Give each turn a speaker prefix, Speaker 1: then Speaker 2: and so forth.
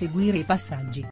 Speaker 1: seguire i passaggi.